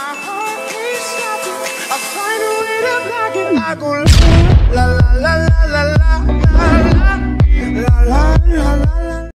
my heart keeps stopping. I find a way to block it. I go.